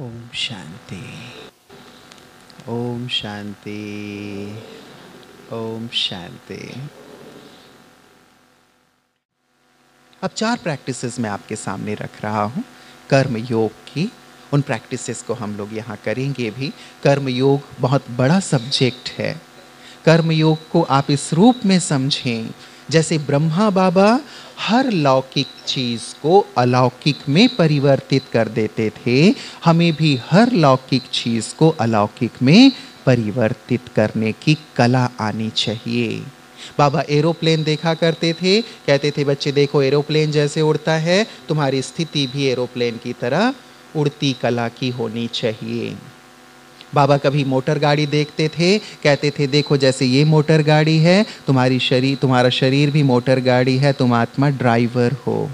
ओम शांति। ओम शांति। ओम शांति। अब चार प्रैक्टिसेस मैं आपके सामने रख रहा हूँ। कर्म योग की। उन प्रैक्टिसेस को हम लोग यहाँ करेंगे भी। कर्म योग बहुत बड़ा सब्जेक्ट है। कर्म योग को आप इस रूप में समझें। जैसे ब्रह्मा बाबा हर लौकिक चीज़ को अलौकिक में परिवर्तित कर देते थे, हमें भी हर लौकिक चीज़ को अलौकिक में परिवर्तित करने की कला आनी चाहिए। बाबा एरोप्लेन देखा करते थे, कहते थे, बच्चे देखो, एरोप्लेन जैसे उड़ता है, तुम्हारी स्थिति भी एरोप्लेन की तरह उड़ती कला की होनी चाहिए। बाबा कभी मोटर गाड़ी देखते थे, कहते थे, देखो जैसे ये मोटर गाड़ी है, तुम्हारी शरीर तुम्हारा शरीर भी मोटर गाड़ी है, तुम आत्मा ड्राइवर हो।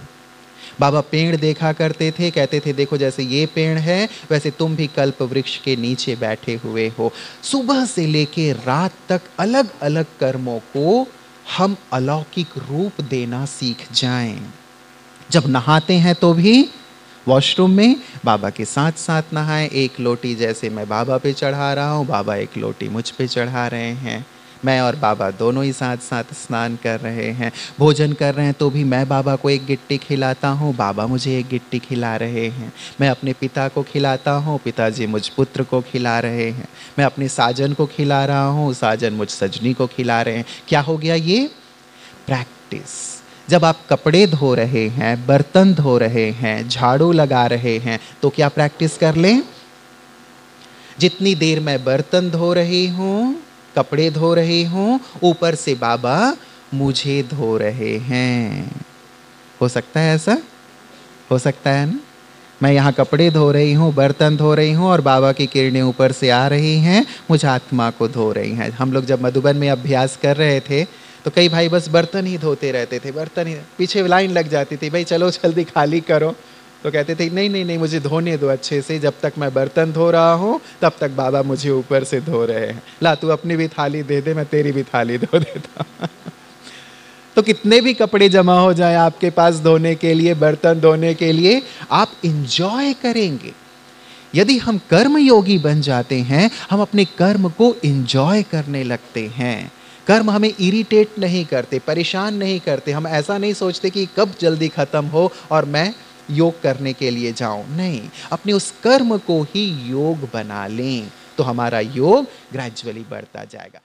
बाबा पेड़ देखा करते थे, कहते थे, देखो जैसे ये पेड़ है, वैसे तुम भी कल्प वृक्ष के नीचे बैठे हुए हो। सुबह से लेके रात तक अलग अलग कर्मों को हम अलौकिक रूप देना सीख जाएँ। जब नहाते हैं तो भी वॉशरूम में, बाबा के साथ साथ नहाए, एक लोटी जैसे मैं बाबा पे चढ़ा रहा हूँ, बाबा एक लोटी मुझ पे चढ़ा रहे हैं। मैं और बाबा दोनों ही साथ साथ स्नान कर रहे हैं। भोजन कर रहे हैं तो भी मैं बाबा को एक गिट्टी खिलाता हूँ, बाबा मुझे एक गिट्टी खिला रहे हैं। मैं अपने पिता को खिलाता हूँ, पिताजी मुझ पुत्र को खिला रहे हैं। मैं अपने साजन को खिला रहा हूँ, साजन मुझ सजनी को खिला रहे हैं। क्या हो गया ये? प्रैक्टिस जब आप कपड़े धो रहे हैं, बर्तन धो रहे हैं, झाड़ू लगा रहे हैं तो क्या प्रैक्टिस कर लें? जितनी देर मैं बर्तन धो रही हूँ, कपड़े धो रही हूँ, ऊपर से बाबा मुझे धो रहे हैं। हो सकता है ऐसा? हो सकता है ना? मैं यहाँ कपड़े धो रही हूँ, बर्तन धो रही हूँ और बाबा की किरणें ऊपर से आ रही हैं, मुझे आत्मा को धो रही हैं। हम लोग जब मधुबन में अभ्यास कर रहे थे तो कई भाई बस बर्तन ही धोते रहते थे, बर्तन ही, पीछे लाइन लग जाती थी, भाई चलो जल्दी खाली करो। तो कहते थे, नहीं नहीं नहीं, मुझे धोने दो अच्छे से, जब तक मैं बर्तन धो रहा हूँ, तब तक बाबा मुझे ऊपर से धो रहे हैं। ला, तू अपनी भी थाली दे दे, मैं तेरी भी थाली धो देता तो कितने भी कपड़े जमा हो जाए आपके पास धोने के लिए, बर्तन धोने के लिए, आप इंजॉय करेंगे। यदि हम कर्म योगी बन जाते हैं, हम अपने कर्म को इंजॉय करने लगते हैं। कर्म हमें इरिटेट नहीं करते, परेशान नहीं करते। हम ऐसा नहीं सोचते कि कब जल्दी खत्म हो और मैं योग करने के लिए जाऊँ। नहीं, अपने उस कर्म को ही योग बना लें तो हमारा योग ग्रेजुअली बढ़ता जाएगा।